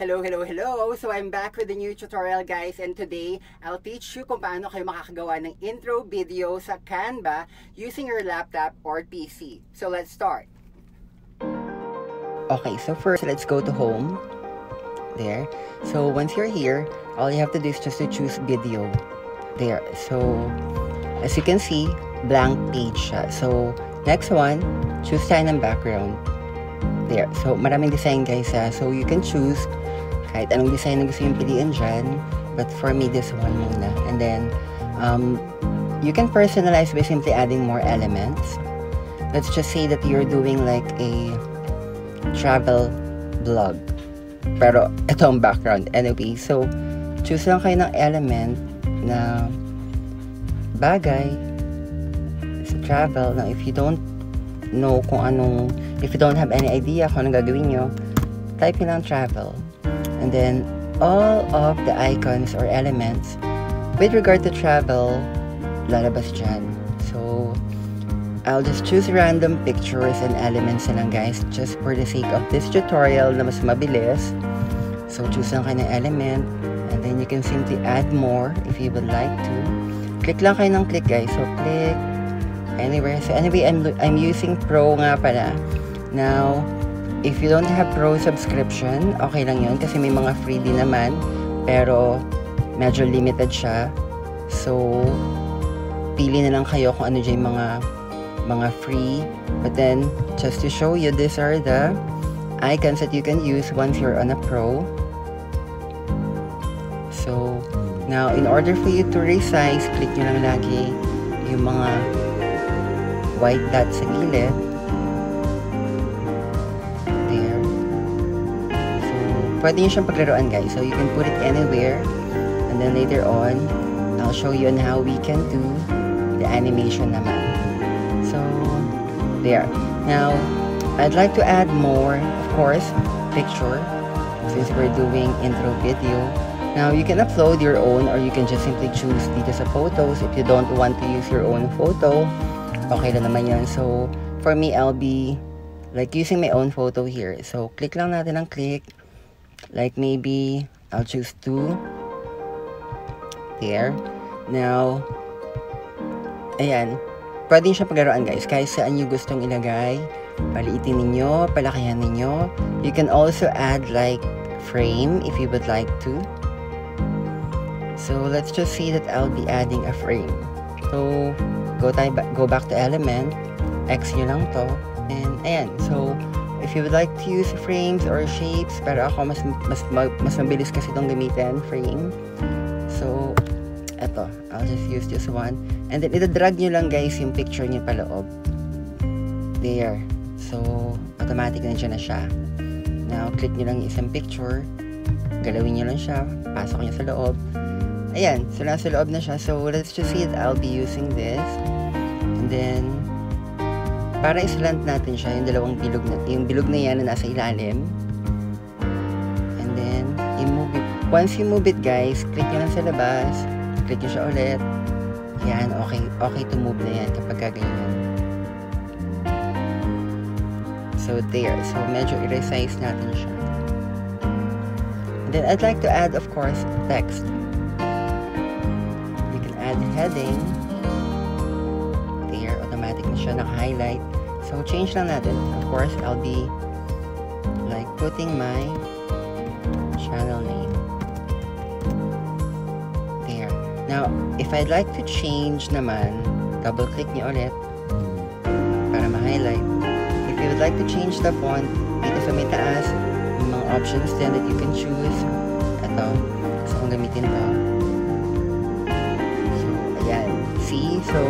Hello, hello, hello! So I'm back with a new tutorial guys and today I'll teach you kung paano kayo makakagawa ng intro video sa Canva using your laptop or PC. So let's start! Okay, so first let's go to home. There. So once you're here, all you have to do is just to choose video. There. So as you can see, blank page siya. So next one, choose tayo ng background. There. So maraming design guys ha. So you can choose kahit anong design na gusto yung piliin dyan. But for me, this one muna. And then, um, you can personalize by simply adding more elements. Let's just say that you're doing like a travel vlog. Pero, ito ang background. Anyway, so, choose lang kayo ng element na bagay sa travel. Now, if you don't know kung anong, if you don't have any idea kung anong gagawin nyo, type nyo lang travel and then all of the icons or elements with regard to travel lalabas dyan. So I'll just choose random pictures and elements na lang guys just for the sake of this tutorial na mas mabilis. So choose lang kayo ng element and then you can simply add more if you would like to. Click lang kayo ng click guys. So click anywhere. So anyway I'm, I'm using pro nga pala. Now If you don't have pro subscription, okay lang yun kasi may mga free din naman. Pero, medyo limited siya. So, pili na lang kayo kung ano dyan mga mga free. But then, just to show you, these are the icons that you can use once you're on a pro. So, now, in order for you to resize, click nyo lang lagi yung mga white dots sa gilid. Pwede nyo siyang paglaruan guys. So you can put it anywhere. And then later on, I'll show you on how we can do the animation naman. So, there. Now, I'd like to add more, of course, picture. Since we're doing intro video. Now, you can upload your own or you can just simply choose dito sa photos. If you don't want to use your own photo, okay lang naman yan. So, for me, I'll be like using my own photo here. So, click lang natin ang click. Like maybe I'll choose two. There. Now, ayan. Pwede siya paglaruan guys. Kahit saan nyo gustong ilagay. Paliitin ninyo, palakihan ninyo. You can also add like frame if you would like to. So, let's just see that I'll be adding a frame. So, go, tayo, go back to element. X nyo lang to. And, ayan. So, If you would like to use frames or shapes, pero ako mas mas mas mabilis kasi itong gamitin, frame. So, eto, I'll just use this one. And then, itadrag nyo lang guys yung picture nyo paloob. There. So, automatic na na siya. Now, click nyo lang isang picture. Galawin nyo lang siya. Pasok nyo sa loob. Ayan. So, nasa loob na siya. So, let's just see it. I'll be using this. And then, para islant natin siya, yung dalawang bilog na, yung bilog na yan na nasa ilalim. And then, i-move it. Once you move it guys, click nyo lang sa labas, click nyo siya ulit. Yan, okay, okay to move na yan kapag ganyan. So, there. So, medyo i-resize natin siya. And then, I'd like to add, of course, text. You can add heading. Siya naka-highlight. So, change lang natin. Of course, I'll be like putting my channel name. There. Now, if I'd like to change naman, double-click niyo ulit para ma-highlight. If you would like to change the font, dito sa may taas, mga options din that you can choose. Ito. Gusto kong gamitin. So, ayan. See? So,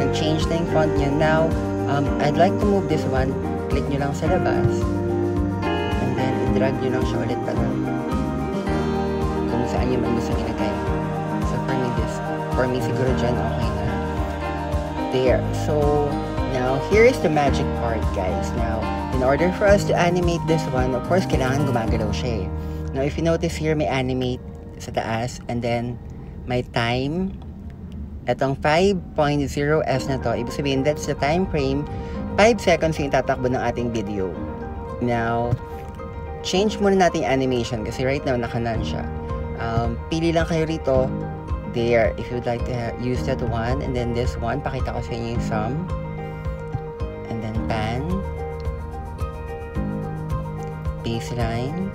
nag-change na yung font niya. Now, Um, I'd like to move this one. Click nyo lang sa labas. And then, i-drag nyo lang siya ulit pala. Kung saan nyo man gusto ilagay. So, for me, this, for me, siguro dyan, okay na. There. So, now, here is the magic part, guys. Now, in order for us to animate this one, of course, kailangan gumagalaw siya eh. Now, if you notice here, may animate sa taas, and then, may time, Itong 5.0s na to, ibig sabihin that's the time frame, 5 seconds yung tatakbo ng ating video. Now, change muna natin yung animation kasi right now nakanan siya. Um, pili lang kayo rito. There, if you'd like to use that one and then this one, pakita ko sa inyo yung sum. And then pan. Baseline.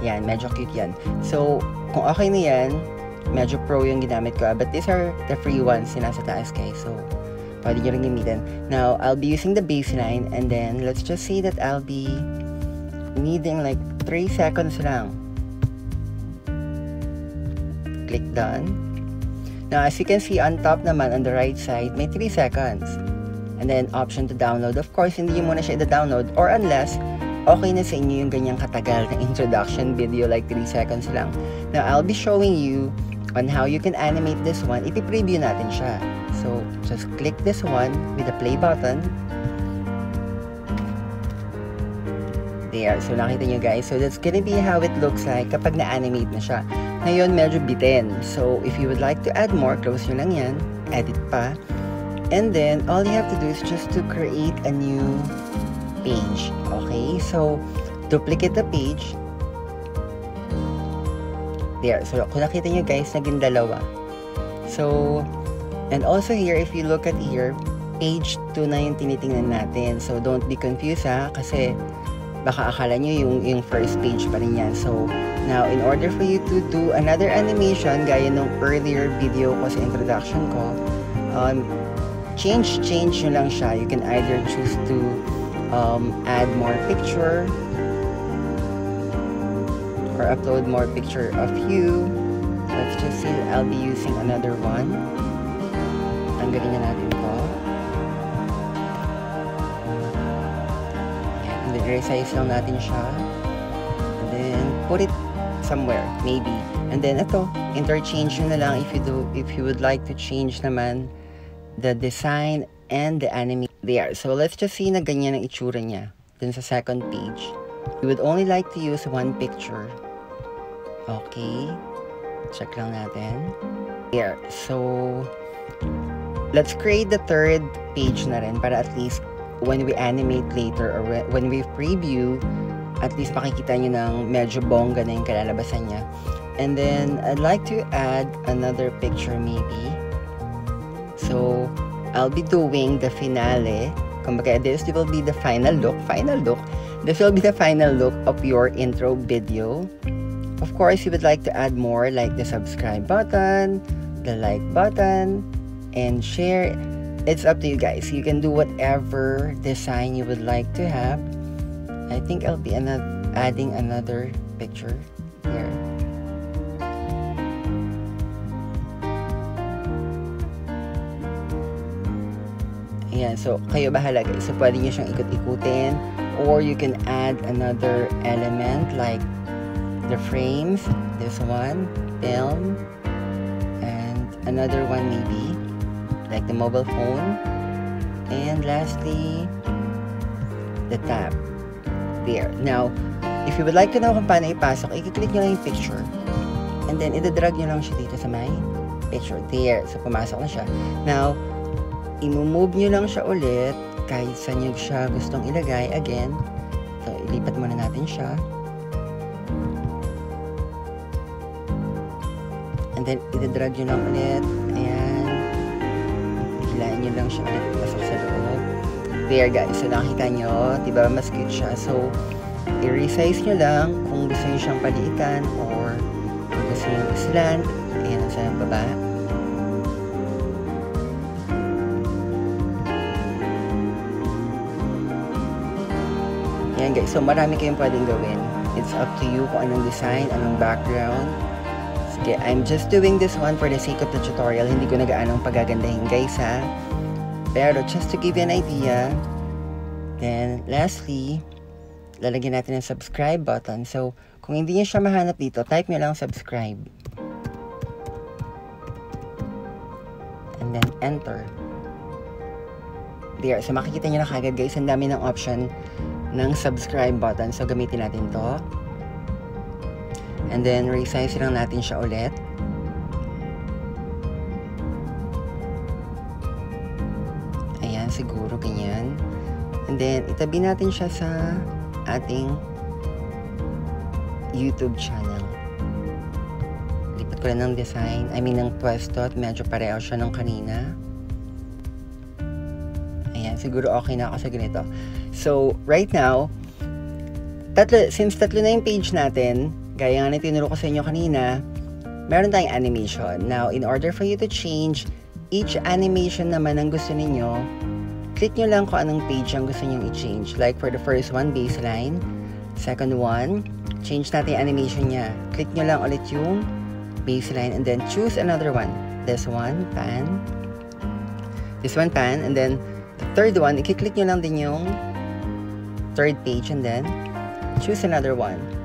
Yan, medyo cute yan. So, kung okay na yan, medyo pro yung ginamit ko. But these are the free ones na nasa taas guys. So, pwede nyo rin gamitin. Now, I'll be using the baseline and then let's just say that I'll be needing like 3 seconds lang. Click done. Now, as you can see on top naman, on the right side, may 3 seconds. And then, option to download. Of course, hindi mo muna siya i-download or unless okay na sa inyo yung ganyang katagal na introduction video like 3 seconds lang. Now, I'll be showing you on how you can animate this one. Ipi-preview natin siya. So, just click this one with the play button. There. So, nakita nyo guys. So, that's gonna be how it looks like kapag na-animate na siya. Ngayon, medyo bitin. So, if you would like to add more, close nyo lang yan. Edit pa. And then, all you have to do is just to create a new page. Okay? So, duplicate the page. There. So, kung nakita nyo guys, naging dalawa. So, And also here, if you look at here, page 2 na yung tinitingnan natin. So, don't be confused ha, kasi baka akala nyo yung, yung first page pa rin yan. So, now, in order for you to do another animation, gaya nung earlier video ko sa introduction ko, um, change, change nyo lang siya. You can either choose to um, add more picture or upload more picture of you. Let's just see, I'll be using another one. Tanggalin na natin to. And then, resize lang natin siya. And then, put it somewhere, maybe. And then, ito, interchange na lang if you do, if you would like to change naman the design and the anime there. So, let's just see na ganyan ang itsura niya. Dun sa second page. You would only like to use one picture. Okay. Check lang natin. Here. So, let's create the third page na rin para at least when we animate later or when we preview, at least makikita nyo ng medyo bongga na yung kalalabasan niya. And then, I'd like to add another picture maybe. So, I'll be doing the finale. Kumbaga, this will be the final look. Final look. This will be the final look of your intro video. Of course, you would like to add more like the subscribe button, the like button, and share. It's up to you guys. You can do whatever design you would like to have. I think I'll be another, adding another picture here. Ayan, so kayo bahala guys. So pwede nyo siyang ikot-ikutin or you can add another element like the frames, this one, film, and another one maybe like the mobile phone. And lastly, the tab. There. Now, if you would like to know kung paano ipasok, i-click nyo lang yung picture. And then, itadrag nyo lang siya dito sa may picture. There. So, pumasok na siya. Now, i-move nyo lang siya ulit kahit saan nyo siya gustong ilagay. Again, so, ilipat muna natin siya. And then, itadrag nyo lang ulit. Ayan hilahin nyo lang siya ulit pasok sa loob. There guys, so nakita nyo, diba mas cute siya. So, i-resize nyo lang kung gusto nyo siyang paliitan or kung gusto nyo island. Ayan, sa baba. Ayan guys, so marami kayong pwedeng gawin. It's up to you kung anong design, anong background. Sige, I'm just doing this one for the sake of the tutorial. Hindi ko na gaanong pagagandahin guys ha. Pero just to give you an idea. Then, lastly, lalagyan natin ng subscribe button. So, kung hindi niyo siya mahanap dito, type niyo lang subscribe. And then, enter. There. So, makikita niyo na kagad guys, ang dami ng option ng subscribe button. So, gamitin natin to. And then, resize lang natin siya ulit. Ayan, siguro ganyan. And then, itabi natin siya sa ating YouTube channel. Lipat ko lang ng design, I mean ng pwesto at medyo pareho siya ng kanina. Ayan, siguro okay na ako sa ganito. So, right now, tatlo, since tatlo na yung page natin, gaya nga na tinuro ko sa inyo kanina, meron tayong animation. Now, in order for you to change each animation naman ang gusto ninyo, click nyo lang kung anong page ang gusto nyo i-change. Like for the first one, baseline. Second one, change natin yung animation niya. Click nyo lang ulit yung baseline and then choose another one. This one, pan. This one, pan. And then, the third one, i-click nyo lang din yung third page and then choose another one.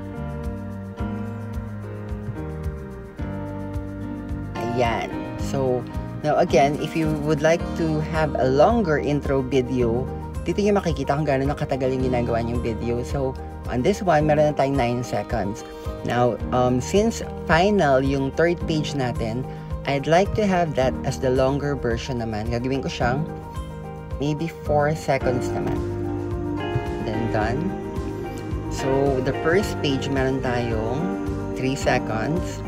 Ayan. So, now again, if you would like to have a longer intro video, dito nyo makikita kung gano'n katagal yung ginagawa yung video. So, on this one, meron na tayong 9 seconds. Now, um, since final yung third page natin, I'd like to have that as the longer version naman. Gagawin ko siyang maybe 4 seconds naman. Then done. So, the first page meron tayong 3 seconds.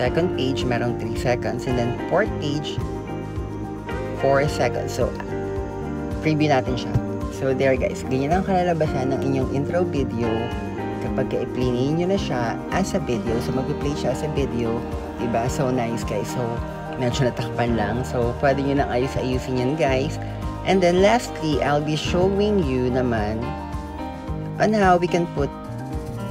Second page, merong 3 seconds. And then, fourth page, 4 seconds. So, preview natin siya. So, there guys. Ganyan ang kalalabasan ng inyong intro video kapag i-play nyo na siya as a video. So, mag-play siya as a video. Diba? So, nice guys. So, medyo natakpan lang. So, pwede nyo nang ayos-ayusin yan guys. And then, lastly, I'll be showing you naman on how we can put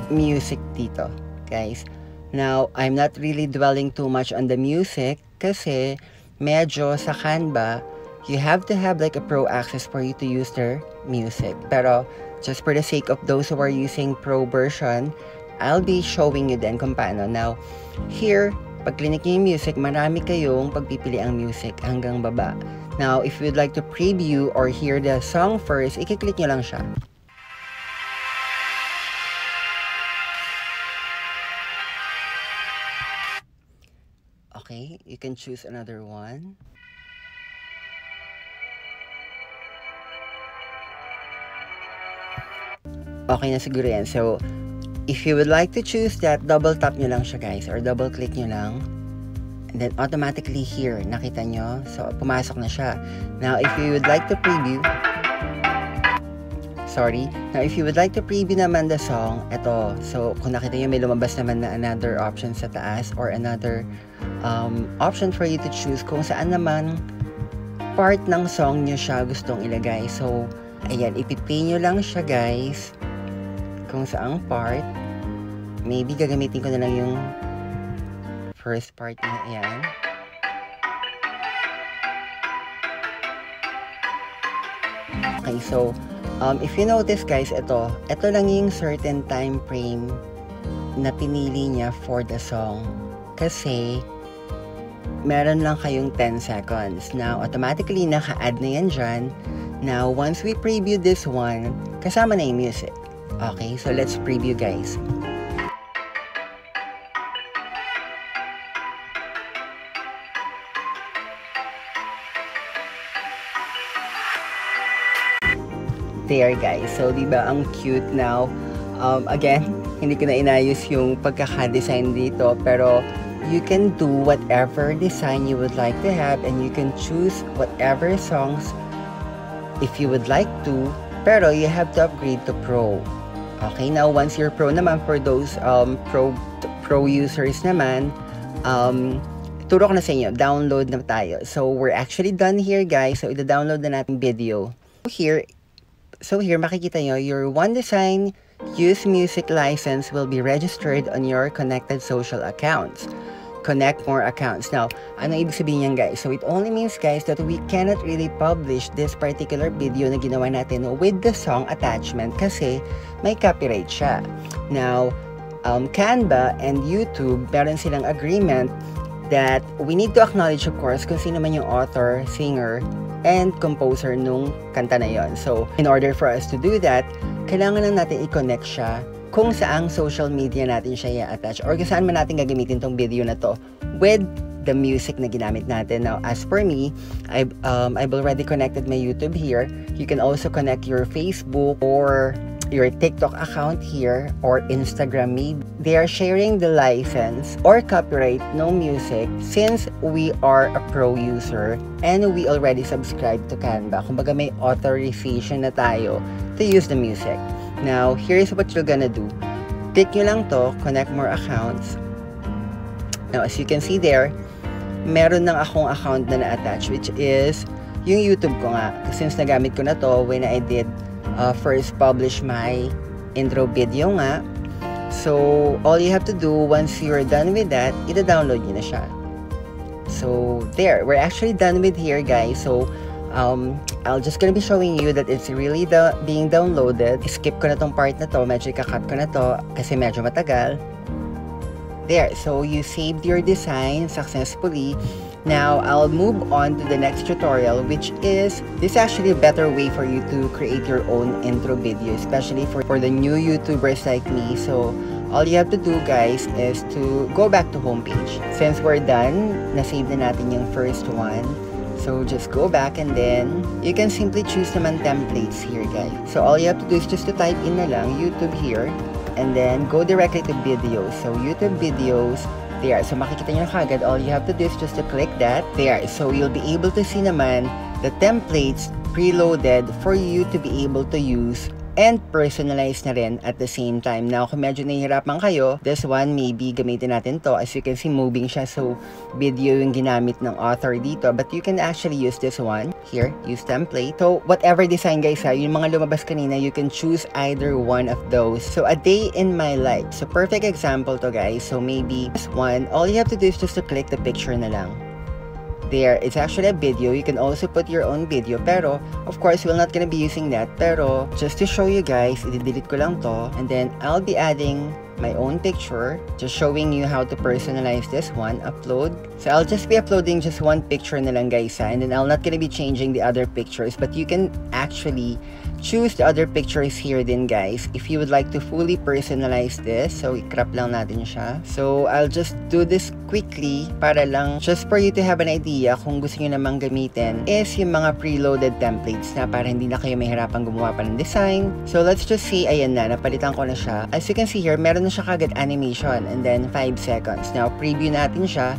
music dito, guys. Now, I'm not really dwelling too much on the music kasi medyo sa Canva, you have to have like a pro access for you to use their music. Pero just for the sake of those who are using pro version, I'll be showing you then kung paano. Now, here, pag clinic nyo yung music, marami kayong pagpipili ang music hanggang baba. Now, if you'd like to preview or hear the song first, ikiklik nyo lang siya. You can choose another one. Okay na siguro yan. So, if you would like to choose that, double tap nyo lang siya guys or double click nyo lang. And then automatically here, nakita nyo. So, pumasok na siya. Now, if you would like to preview, sorry. Now, if you would like to preview naman the song, ito. So, kung nakita nyo, may lumabas naman na another option sa taas or another um, option for you to choose kung saan naman part ng song nyo siya gustong ilagay. So, ayan, ipiplay nyo lang siya guys kung saang part. Maybe gagamitin ko na lang yung first part na ayan. Okay, so, um, if you notice guys, ito, ito lang yung certain time frame na pinili niya for the song. Kasi, meron lang kayong 10 seconds. Now, automatically, naka-add na yan dyan. Now, once we preview this one, kasama na yung music. Okay, so let's preview guys. There guys, so di ba ang cute now. Um, again, hindi ko na inayos yung pagkaka-design dito, pero you can do whatever design you would like to have and you can choose whatever songs if you would like to, pero you have to upgrade to Pro. Okay, now once you're Pro naman, for those um, Pro, Pro users naman, um, turo ko na sa inyo, download na tayo. So, we're actually done here guys. So, ito-download na natin video. Here, so here, makikita nyo, your One Design Use Music license will be registered on your connected social accounts. Connect more accounts. Now, ano ibig sabihin yan guys? So, it only means guys that we cannot really publish this particular video na ginawa natin with the song attachment kasi may copyright siya. Now, um, Canva and YouTube, meron silang agreement that we need to acknowledge of course kung sino man yung author, singer, and composer nung kanta na yon. So, in order for us to do that, kailangan lang natin i-connect siya kung saang social media natin siya i-attach or saan man natin gagamitin tong video na to with the music na ginamit natin. Now, as for me, I've, um, I've already connected my YouTube here. You can also connect your Facebook or your TikTok account here or Instagram me, they are sharing the license or copyright no music since we are a pro user and we already subscribe to Canva. Kumbaga may authorization na tayo to use the music. Now, here's what you're gonna do. Click nyo lang to, connect more accounts. Now, as you can see there, meron ng akong account na na-attach which is yung YouTube ko nga. Since nagamit ko na to when I did uh, first publish my intro video nga. So, all you have to do once you're done with that, ita-download nyo na siya. So, there. We're actually done with here, guys. So, um, I'll just gonna be showing you that it's really the being downloaded. Skip ko na tong part na to. Medyo ikakat ko na to kasi medyo matagal. There. So, you saved your design successfully. Now, I'll move on to the next tutorial which is, this is actually a better way for you to create your own intro video, especially for, for the new YouTubers like me. So, all you have to do guys is to go back to homepage. Since we're done, na-save na natin yung first one. So, just go back and then, you can simply choose naman templates here guys. So, all you have to do is just to type in na lang YouTube here and then go directly to videos. So, YouTube videos, there. So makikita nyo kagad, all you have to do is just to click that there. So you'll be able to see naman the templates preloaded for you to be able to use and personalize na rin at the same time. Now, kung medyo nahihirapan kayo, this one, maybe gamitin natin to. As you can see, moving siya. So, video yung ginamit ng author dito. But you can actually use this one. Here, use template. So, whatever design guys ha, yung mga lumabas kanina, you can choose either one of those. So, a day in my life. So, perfect example to guys. So, maybe this one, all you have to do is just to click the picture na lang there. It's actually a video. You can also put your own video. Pero, of course, we're not gonna be using that. Pero, just to show you guys, i-delete ko lang to. And then, I'll be adding my own picture, just showing you how to personalize this one, upload. So I'll just be uploading just one picture na lang guys ha, and then I'm not gonna be changing the other pictures, but you can actually choose the other pictures here din guys. If you would like to fully personalize this so i-crop lang natin siya. So I'll just do this quickly para lang just for you to have an idea kung gusto nyo namang gamitin is yung mga preloaded templates na para hindi na kayo mahirapan gumawa pa ng design. So let's just see. Ayan na napalitan ko na siya. As you can see here meron na siya kagad animation and then 5 seconds. Now preview natin siya.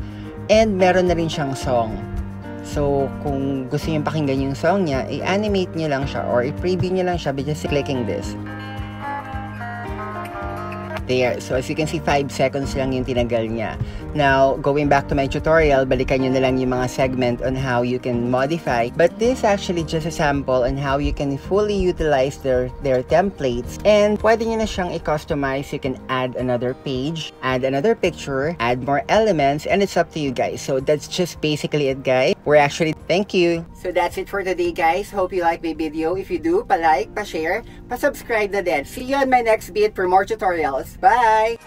And meron na rin siyang song So, kung gusto niyo pakinggan yung song niya, i-animate niyo lang siya or i-preview niyo lang siya by just clicking this. There. So, as you can see, 5 seconds lang yung tinagal niya. Now, going back to my tutorial, balikan nyo na lang yung mga segment on how you can modify. But this is actually just a sample on how you can fully utilize their, their templates. And pwede nyo na siyang i-customize. You can add another page, add another picture, add more elements, and it's up to you guys. So, that's just basically it, guys. We're actually, thank you. So, that's it for today, guys. Hope you like my video. If you do, pa-like, pa-share, pa-subscribe na din. See you on my next vid for more tutorials. Bye!